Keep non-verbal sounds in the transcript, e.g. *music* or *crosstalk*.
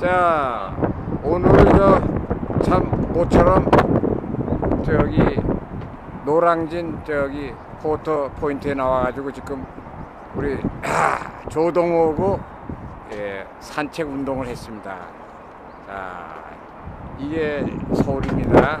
자 오늘 저참 모처럼 저기 노랑진 저기 포터 포인트에 나와가지고 지금 우리 *clears throat* 아, 조동호고 예, 산책 운동을 했습니다. 자 이게 서울입니다.